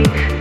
week.